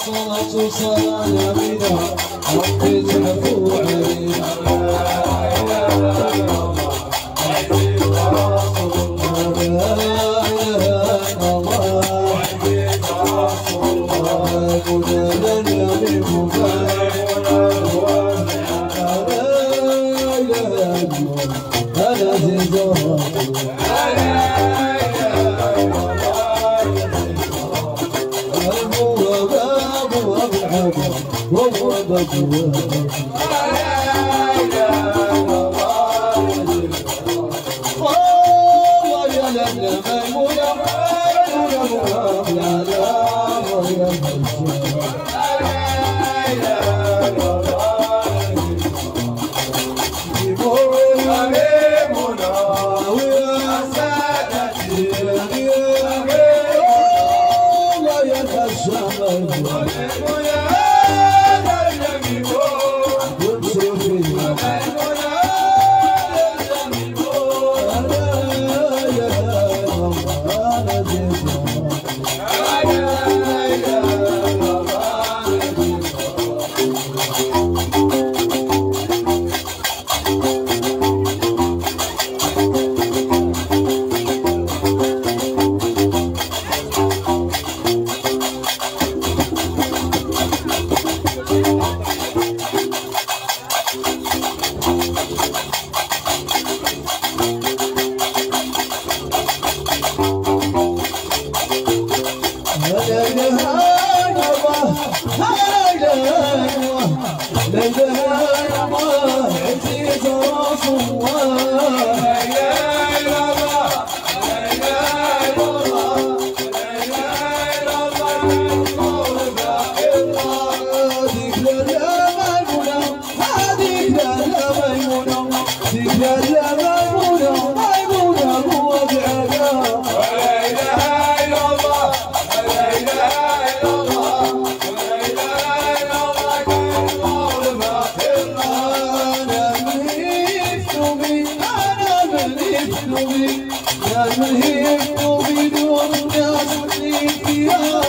الصلاة صلاة بنا ربي العدم أبواب أبواب da sua mão. Then the You. Krishna